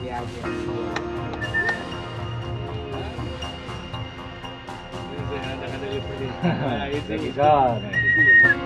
we you.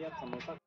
ya kamera